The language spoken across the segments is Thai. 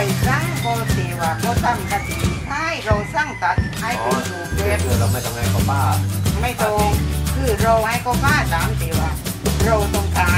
ไปสร้างโกเตว่าก็ทำกะทิให้เราสร้างตัดให้อ๋อเป็นรูปแบบคือเราไม่ทำงานกับป้าไม่ตรงคือเราให้ก็บ้าตามเตว่าเราต้องการ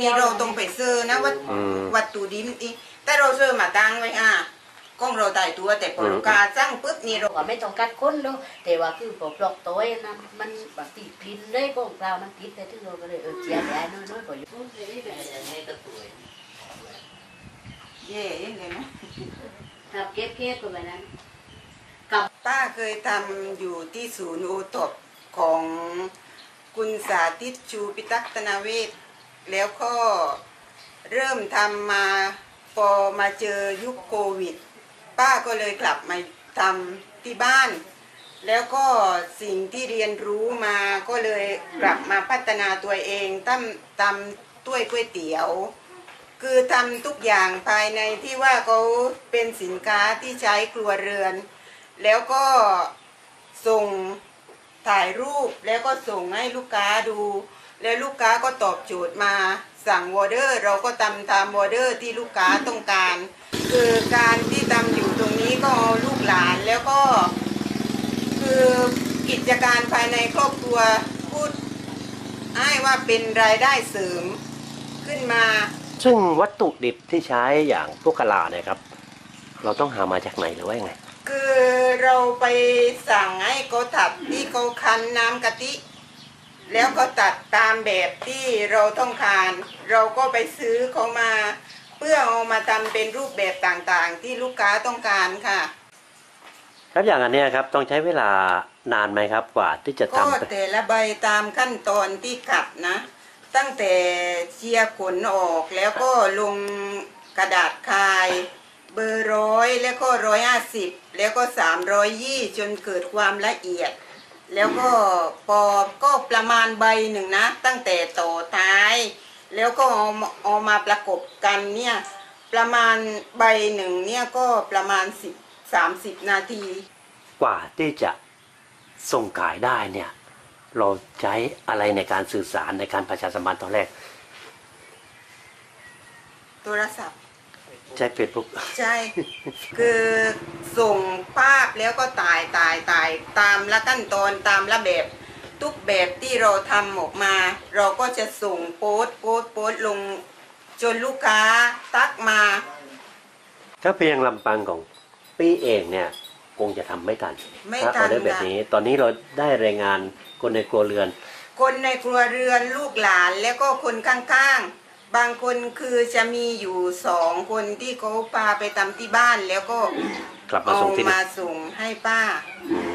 นี่เราต้องไปซื้อนะวัตอืม วัตถุดิบอีแต่เราซื้อมาตั้งไว้อะกล้องเราตายตัวแต่พอลูกค้าสั่งปุ๊บนี่เราเรา ก็ไม่ต้องกัดก้นแล้วแต่ว่าคือพอปลอกตัวนั้นมันบางทีกลิ่นเลยของเรามันติดแต่ที่เราก็เลยเออเจียไปน้อยน้อยๆพออยู่เย่เลยนะทำเก็บเก็บไปแบบนั้นป้าเคยทำอยู่ที่ศูนย์โอทบของคุณสาธิตชูปิตักตนาเวศ แล้วก็เริ่มทำมาพอมาเจอยุคโควิด ป้าก็เลยกลับมาทำที่บ้าน แล้วก็สิ่งที่เรียนรู้มาก็เลยกลับมาพัฒนาตัวเองทำทำถ้วยก๋วยเตี๋ยว คือทำทุกอย่างภายในที่ว่าเขาเป็นสินค้าที่ใช้ครัวเรือน แล้วก็ส่งถ่ายรูปแล้วก็ส่งให้ลูกค้าดู แล้วลูกค้าก็ตอบโจทย์มาสั่งออเดอร์ เราก็ทำตามออเดอร์ที่ลูกค้าต้องการ คือการที่ทำอยู่ตรงนี้ก็เอาลูกหลานแล้วก็ คือกิจการภายในครอบครัวพูดให้ว่าเป็นรายได้เสริมขึ้นมา ซึ่งวัตถุดิบที่ใช้อย่างพวกกะลาเนี่ยครับ เราต้องหามาจากไหนหรือว่ายังไง คือเราไปสั่งให้เขาตัดที่เขาคั้นน้ำกะทิ แล้วก็ตัดตามแบบที่เราต้องการ เราก็ไปซื้อเขามา เพื่อเอามาทำเป็นรูปแบบต่างๆ ที่ลูกค้าต้องการค่ะ ครับอย่างอันเนี้ยครับต้องใช้เวลานานไหมครับกว่าที่จะก็ทำไปแต่ละใบตามขั้นตอนที่ขัดนะ ตั้งแต่เชียร์ขนออกแล้วก็ลงกระดาษคาย เบอร์ร้อยแล้วก็ร้อยห้าสิบแล้วก็สามร้อยยี่จนเกิดความละเอียด แล้วก็ปอบก็ประมาณใบหนึ่งนะ ตั้งแต่ต่อท้าย แล้วก็เอามาเอามาประกบกันเนี่ยประมาณใบหนึ่งเนี่ยก็ประมาณสิบสามสิบนาที กว่าที่จะส่งขายได้เนี่ย เราใช้อะไรในการสื่อสารในการประชาสัมพันธ์ตอนแรก โทรศัพท์ ใช้เฟซบุ๊กใช่ คือส่งภาพแล้วก็ถ่ายถ่ายถ่ายตามละขั้นตอนตามระแบบ ทุกแบบที่เราทำออกมา เราก็จะส่งโพสต์โพสต์โพสต์ลงจนลูกค้าทักมา ถ้าเพียงลำพังของปี้เองเนี่ย คงจะทำไม่ทันไม่ถ้าทัออนเดอร์แบบค่ะ นี้ ตอนนี้เราได้รายงานคนในครัวเรือน คนในครัวเรือนลูกหลานแล้วก็คนข้างๆ บางคนคือจะมีอยู่สองคนที่เขาพาไปทำที่บ้านแล้วก็กลับมาเอาส่งที่นี่มาส่งให้ป้า อืม